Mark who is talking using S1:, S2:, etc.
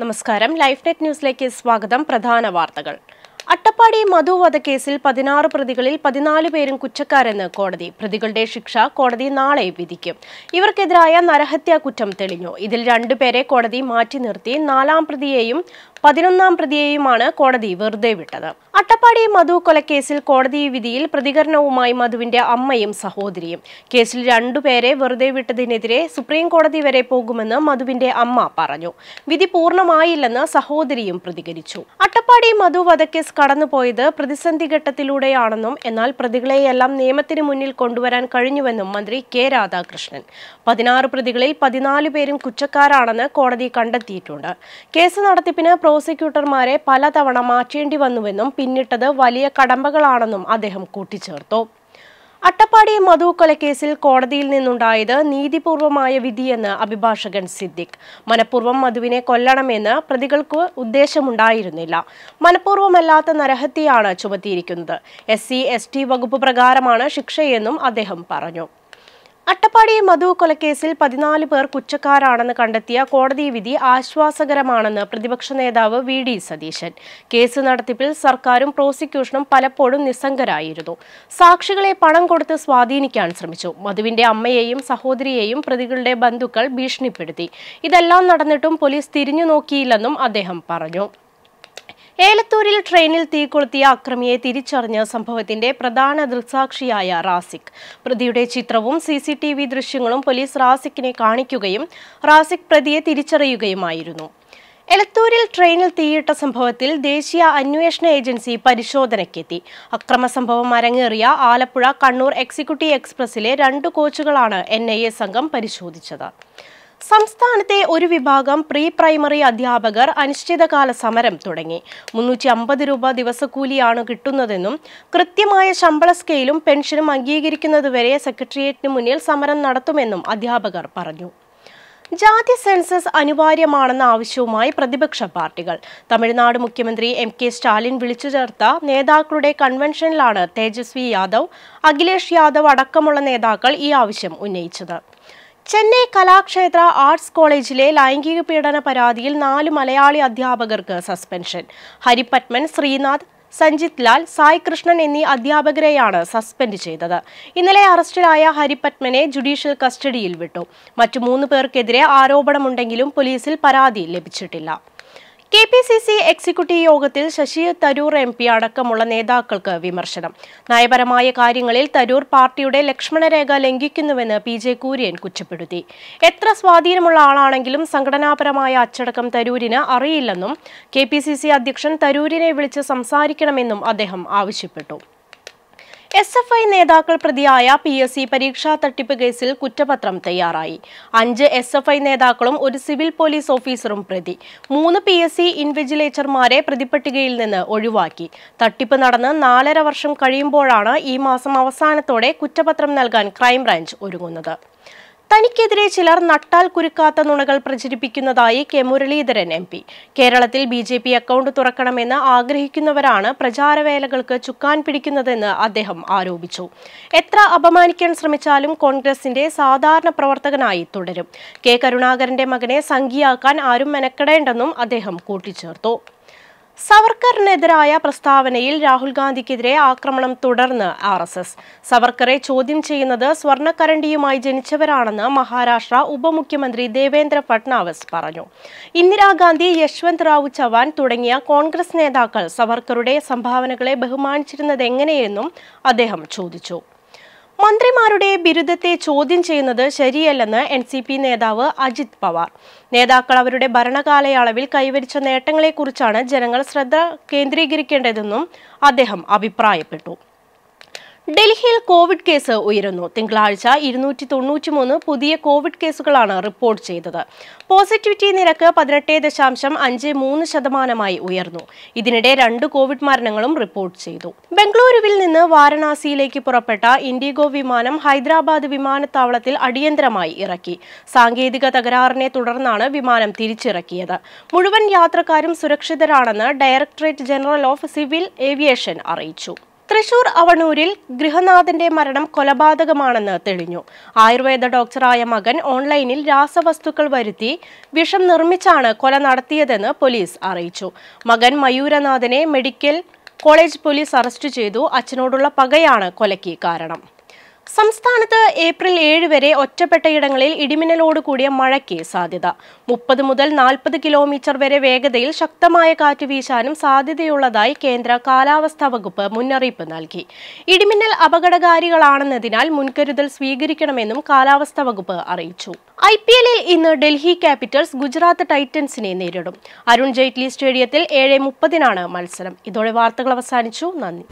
S1: നമസ്കാരം. Life net ന്യൂസിലേക്ക് സ്വാഗതം. പ്രധാന വാർത്തകൾ. അട്ടപ്പാടി മധു വധക്കേസിൽ പതിനാറ് പ്രതികളിൽ പതിനാല് പേരും കുറ്റക്കാരെന്ന് കോടതി. പ്രതികളുടെ ശിക്ഷ കോടതി നാളെ വിധിക്കും. ഇവർക്കെതിരായ നരഹത്യാ കുറ്റം തെളിഞ്ഞു. ഇതിൽ രണ്ടുപേരെ കോടതി മാറ്റി നിർത്തി. നാലാം പ്രതിയെയും പതിനൊന്നാം പ്രതിയെയുമാണ് കോടതി വെറുതെ വിട്ടത്. അട്ടപ്പാടി മധു കൊലക്കേസിൽ കോടതി വിധിയിൽ പ്രതികരണവുമായി മധുവിന്റെ അമ്മയും സഹോദരിയും. കേസിൽ രണ്ടുപേരെ വെറുതെ വിട്ടതിനെതിരെ സുപ്രീം കോടതി വരെ പോകുമെന്ന് മധുവിന്റെ അമ്മ പറഞ്ഞു. വിധി പൂർണമായില്ലെന്ന് സഹോദരിയും പ്രതികരിച്ചു. അട്ടപ്പാടി മധു വധക്കേസ് കടന്നുപോയത് പ്രതിസന്ധി ഘട്ടത്തിലൂടെയാണെന്നും എന്നാൽ പ്രതികളെയെല്ലാം നിയമത്തിന് മുന്നിൽ കൊണ്ടുവരാൻ കഴിഞ്ഞുവെന്നും മന്ത്രി കെ രാധാകൃഷ്ണൻ. പതിനാറ് പ്രതികളിൽ പതിനാല് പേരും കുറ്റക്കാരാണെന്ന് കോടതി കണ്ടെത്തിയിട്ടുണ്ട്. കേസ് നടത്തിപ്പിന് പ്രോസിക്യൂട്ടർമാരെ പലതവണ മാറ്റേണ്ടി വന്നുവെന്നും പിന്നിട്ടത് വലിയ കടമ്പകളാണെന്നും അദ്ദേഹം കൂട്ടിച്ചേർത്തു. അട്ടപ്പാടി മധു കൊലക്കേസിൽ കോടതിയിൽ നിന്നുണ്ടായത് നീതിപൂർവമായ വിധിയെന്ന് അഭിഭാഷകൻ സിദ്ദിഖ്. മനഃപൂർവം മധുവിനെ കൊല്ലണമെന്ന് പ്രതികൾക്ക് ഉദ്ദേശമുണ്ടായിരുന്നില്ല. മനഃപൂർവമല്ലാത്ത നരഹത്യയാണ് ചുമത്തിയിരിക്കുന്നത്. എസ് സി എസ് വകുപ്പ് പ്രകാരമാണ് ശിക്ഷയെന്നും അദ്ദേഹം പറഞ്ഞു. അട്ടപ്പാടി മധു കൊലക്കേസിൽ പതിനാല് പേർ കുറ്റക്കാരാണെന്ന് കണ്ടെത്തിയ കോടതി വിധി ആശ്വാസകരമാണെന്ന് പ്രതിപക്ഷ നേതാവ് വി ഡി സതീശൻ. കേസ് നടത്തിപ്പിൽ സർക്കാരും പ്രോസിക്യൂഷനും പലപ്പോഴും നിസ്സംഗരായിരുന്നു. സാക്ഷികളെ പണം കൊടുത്ത് സ്വാധീനിക്കാൻ ശ്രമിച്ചു. മധുവിന്റെ അമ്മയെയും സഹോദരിയെയും പ്രതികളുടെ ബന്ധുക്കൾ ഭീഷണിപ്പെടുത്തി. ഇതെല്ലാം നടന്നിട്ടും പോലീസ് തിരിഞ്ഞു നോക്കിയില്ലെന്നും അദ്ദേഹം പറഞ്ഞു. ഏലത്തൂരിൽ ട്രെയിനിൽ തീ കൊളുത്തിയ അക്രമിയെ തിരിച്ചറിഞ്ഞ സംഭവത്തിന്റെ പ്രധാന ദൃക്സാക്ഷിയായ റാസിക്. പ്രതിയുടെ ചിത്രവും സി സി ടി വി ദൃശ്യങ്ങളും പോലീസ് റാസിക്കിനെ കാണിക്കുകയും റാസിക് പ്രതിയെ തിരിച്ചറിയുകയുമായിരുന്നു. എലത്തൂരിൽ ട്രെയിനിൽ തീയിട്ട സംഭവത്തിൽ ദേശീയ അന്വേഷണ ഏജൻസി പരിശോധനയ്ക്കെത്തി. അക്രമ സംഭവം അരങ്ങേറിയ ആലപ്പുഴ കണ്ണൂർ എക്സിക്യൂട്ടീവ് എക്സ്പ്രസിലെ രണ്ട് കോച്ചുകളാണ് എൻ സംഘം പരിശോധിച്ചത്. സംസ്ഥാനത്തെ ഒരു വിഭാഗം പ്രീ പ്രൈമറി അധ്യാപകർ അനിശ്ചിതകാല സമരം തുടങ്ങി. മുന്നൂറ്റി അമ്പത് രൂപ ദിവസക്കൂലിയാണ് കിട്ടുന്നതെന്നും കൃത്യമായ ശമ്പള സ്കെയിലും പെൻഷനും അംഗീകരിക്കുന്നതുവരെ സെക്രട്ടേറിയറ്റിന് മുന്നിൽ സമരം നടത്തുമെന്നും അധ്യാപകർ പറഞ്ഞു. ജാതി സെൻസസ് അനിവാര്യമാണെന്ന ആവശ്യവുമായി പ്രതിപക്ഷ പാർട്ടികൾ. തമിഴ്നാട് മുഖ്യമന്ത്രി എം കെ സ്റ്റാലിൻ വിളിച്ചു ചേർത്ത നേതാക്കളുടെ കൺവെൻഷനിലാണ് തേജസ്വി യാദവ് അഖിലേഷ് യാദവ് അടക്കമുള്ള നേതാക്കൾ ഈ ആവശ്യം ഉന്നയിച്ചത്. ചെന്നൈ കലാക്ഷേത്ര ആർട്സ് കോളേജിലെ ലൈംഗിക പീഡന പരാതിയിൽ നാല് മലയാളി അധ്യാപകർക്ക് സസ്പെൻഷൻ. ഹരിപത്മൻ ശ്രീനാഥ് സഞ്ജിത് ലാൽ സായ് കൃഷ്ണൻ എന്നീ അധ്യാപകരെയാണ് സസ്പെൻഡ് ചെയ്തത്. ഇന്നലെ അറസ്റ്റിലായ ഹരിപത്മനെ ജുഡീഷ്യൽ കസ്റ്റഡിയിൽ വിട്ടു. മറ്റു മൂന്ന് പേർക്കെതിരെ ആരോപണമുണ്ടെങ്കിലും പോലീസിൽ പരാതി ലഭിച്ചിട്ടില്ല. K P C C executive യോഗത്തിൽ ശശി തരൂർ എം പി അടക്കമുള്ള നേതാക്കൾക്ക് വിമർശനം. നയപരമായ കാര്യങ്ങളിൽ തരൂർ പാർട്ടിയുടെ ലക്ഷ്മണരേഖ ലംഘിക്കുന്നുവെന്ന് പി ജെ കുര്യൻ കുറ്റപ്പെടുത്തി. എത്ര സ്വാധീനമുള്ള ആളാണെങ്കിലും സംഘടനാപരമായ അച്ചടക്കം തരൂരിന് അറിയില്ലെന്നും കെ പി സി സി അധ്യക്ഷൻ തരൂരിനെ വിളിച്ച് സംസാരിക്കണമെന്നും അദ്ദേഹം ആവശ്യപ്പെട്ടു. എസ് എഫ് ഐ നേതാക്കൾ പ്രതിയായ പി എസ് സി പരീക്ഷാ തട്ടിപ്പ് കേസിൽ കുറ്റപത്രം തയ്യാറായി. അഞ്ച് എസ് എഫ് ഐ നേതാക്കളും ഒരു സിവിൽ പോലീസ് ഓഫീസറും പ്രതി. മൂന്ന് പി എസ് സി ഇൻവിജിലേറ്റർമാരെ പ്രതിപട്ടികയിൽ നിന്ന് ഒഴിവാക്കി. തട്ടിപ്പ് നടന്ന് നാലര വർഷം കഴിയുമ്പോഴാണ് ഈ മാസം അവസാനത്തോടെ കുറ്റപത്രം നൽകാൻ ക്രൈംബ്രാഞ്ച് ഒരുങ്ങുന്നത്. തനിക്കെതിരെ ചിലർ നട്ടാൽ കുരുക്കാത്ത നുണകൾ പ്രചരിപ്പിക്കുന്നതായി കെ മുരളീധരൻ എം പി. കേരളത്തിൽ ബി ജെ പി അക്കൗണ്ട് തുറക്കണമെന്ന് ആഗ്രഹിക്കുന്നവരാണ് പ്രചാരവേലകൾക്ക് ചുക്കാൻ പിടിക്കുന്നതെന്ന് അദ്ദേഹം ആരോപിച്ചു. എത്ര അപമാനിക്കാൻ ശ്രമിച്ചാലും കോൺഗ്രസിന്റെ സാധാരണ പ്രവർത്തകനായി തുടരും. കെ കരുണാകരന്റെ മകനെ സംഖ്യയാക്കാൻ ആരും മെനക്കെടേണ്ടെന്നും അദ്ദേഹം കൂട്ടിച്ചേർത്തു. സവർക്കറിനെതിരായ പ്രസ്താവനയിൽ രാഹുൽ ഗാന്ധിക്കെതിരെ ആക്രമണം തുടർന്ന് ആർ എസ് എസ്. സവർക്കറെ ചോദ്യം ചെയ്യുന്നത് സ്വർണക്കരണ്ടിയുമായി ജനിച്ചവരാണെന്ന് മഹാരാഷ്ട്ര ഉപമുഖ്യമന്ത്രി ദേവേന്ദ്ര ഫട്നാവിസ് പറഞ്ഞു. ഇന്ദിരാഗാന്ധി യശ്വന്ത് റാവു ചവാൻ തുടങ്ങിയ കോൺഗ്രസ് നേതാക്കൾ സവർക്കറുടെ സംഭാവനകളെ ബഹുമാനിച്ചിരുന്നതെങ്ങനെയെന്നും അദ്ദേഹം ചോദിച്ചു. മന്ത്രിമാരുടെ ബിരുദത്തെ ചോദ്യം ചെയ്യുന്നത് ശരിയല്ലെന്ന് എൻ സി പി നേതാവ് അജിത് പവാർ. നേതാക്കൾ അവരുടെ ഭരണകാലയളവിൽ കൈവരിച്ച നേട്ടങ്ങളെക്കുറിച്ചാണ് ജനങ്ങൾ ശ്രദ്ധ കേന്ദ്രീകരിക്കേണ്ടതെന്നും അദ്ദേഹം അഭിപ്രായപ്പെട്ടു. ഡൽഹിയിൽ കോവിഡ് കേസ് ഉയരുന്നു. തിങ്കളാഴ്ച ഇരുന്നൂറ്റി തൊണ്ണൂറ്റി മൂന്ന് പുതിയ കോവിഡ് കേസുകളാണ് റിപ്പോർട്ട് ചെയ്തത്. പോസിറ്റിവിറ്റി നിരക്ക് പതിനെട്ട് ദശാംശം അഞ്ച് മൂന്ന് ശതമാനമായി ഉയർന്നു. ഇതിനിടെ രണ്ട് കോവിഡ് മരണങ്ങളും റിപ്പോർട്ട് ചെയ്തു. ബംഗളൂരുവിൽ നിന്ന് വാരണാസിയിലേക്ക് പുറപ്പെട്ട ഇൻഡിഗോ വിമാനം ഹൈദരാബാദ് വിമാനത്താവളത്തിൽ അടിയന്തരമായി ഇറക്കി. സാങ്കേതിക തകരാറിനെ തുടർന്നാണ് വിമാനം തിരിച്ചിറക്കിയത്. മുഴുവൻ യാത്രക്കാരും സുരക്ഷിതരാണെന്ന് directorate general of civil aviation അറിയിച്ചു. തൃശൂർ അവണൂരിൽ ഗൃഹനാഥന്റെ മരണം കൊലപാതകമാണെന്ന് തെളിഞ്ഞു. ആയുർവേദ ഡോക്ടറായ മകൻ ഓൺലൈനിൽ രാസവസ്തുക്കൾ വരുത്തി വിഷം നിർമ്മിച്ചാണ് കൊല നടത്തിയതെന്ന് പോലീസ് അറിയിച്ചു. മകൻ മയൂരനാഥനെ മെഡിക്കൽ കോളേജ് പോലീസ് അറസ്റ്റ് ചെയ്തു. അച്ഛനോടുള്ള പകയാണ് കൊലയ്ക്ക് കാരണം. സംസ്ഥാനത്ത് ഏപ്രിൽ ഏഴ് വരെ ഒറ്റപ്പെട്ടയിടങ്ങളിൽ ഇടിമിന്നലോട് കൂടിയ മഴയ്ക്ക് സാധ്യത. മുപ്പത് മുതൽ നാൽപ്പത് കിലോമീറ്റർ വരെ വേഗതയിൽ ശക്തമായ കാറ്റ് വീശാനും സാധ്യതയുള്ളതായി കേന്ദ്ര കാലാവസ്ഥാ വകുപ്പ് മുന്നറിയിപ്പ് നൽകി. ഇടിമിന്നൽ അപകടകാരികളാണെന്നതിനാൽ മുൻകരുതൽ സ്വീകരിക്കണമെന്നും കാലാവസ്ഥാ വകുപ്പ് അറിയിച്ചു. ഐ പി എല്ലിൽ ഇന്ന് ഡൽഹി ക്യാപിറ്റൽസ് ഗുജറാത്ത് ടൈറ്റൻസിനെ നേരിടും. അരുൺ ജെയ്റ്റ്ലി സ്റ്റേഡിയത്തിൽ ഏഴ് മുപ്പതിനാണ് മത്സരം. ഇതോടെ വാർത്തകൾ അവസാനിച്ചു. നന്ദി.